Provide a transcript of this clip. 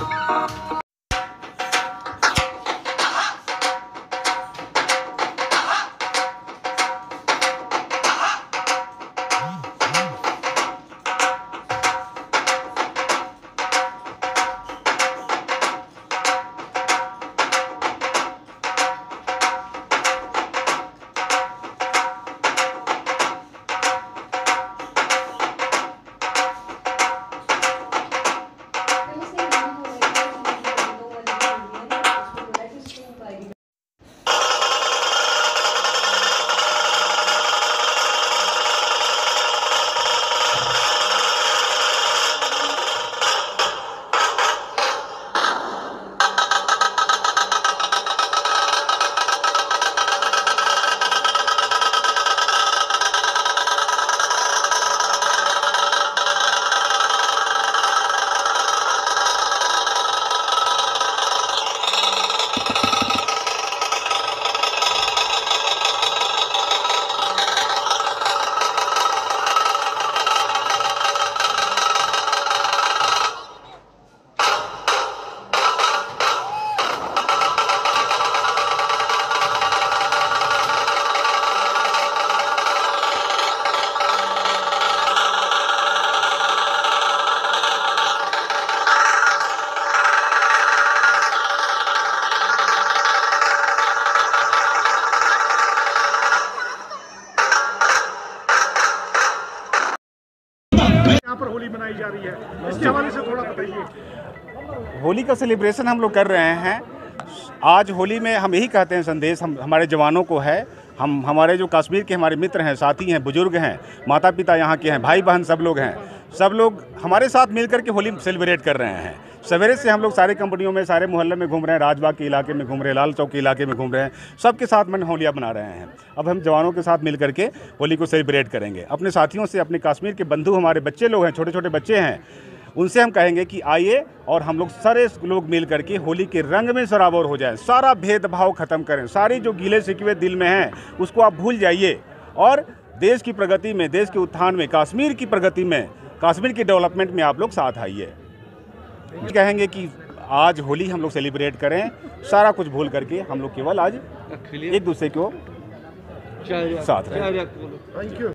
यहाँ पर होली मनाई जा रही है। इसके हवाले से थोड़ा बताइए। होली का सेलिब्रेशन हम लोग कर रहे हैं। आज होली में हम यही कहते हैं संदेश, हम, हमारे जवानों को है। हम, हमारे जो कश्मीर के हमारे मित्र हैं, साथी हैं, बुज़ुर्ग हैं माता पिता यहाँ के हैं भाई बहन सब लोग हैं। सब लोग हमारे साथ मिलकर के होली सेलिब्रेट कर रहे हैं। सवेरे से हम लोग सारे कंपनियों में, सारे मोहल्ले में घूम रहे हैं, राजबाग के इलाके में घूम रहे हैं, लाल चौक के इलाके में घूम रहे हैं, सबके साथ मैंने होलियाँ बना रहे हैं। अब हम जवानों के साथ मिल करके होली को सेलिब्रेट करेंगे। अपने साथियों से, अपने कश्मीर के बंधु हमारे बच्चे लोग हैं छोटे छोटे बच्चे हैं, उनसे हम कहेंगे कि आइए और हम लोग सारे लोग मिल करके होली के रंग में सराबोर हो जाएँ। सारा भेदभाव खत्म करें। सारी जो गीले सिकवे दिल में हैं, उसको आप भूल जाइए। और देश की प्रगति में, देश के उत्थान में, कश्मीर की प्रगति में, कश्मीर की डेवलपमेंट में आप लोग साथ आइए। कहेंगे कि आज होली हम लोग सेलिब्रेट करें सारा कुछ भूल करके हम लोग केवल आज एक दूसरे को साथ रहें। Thank you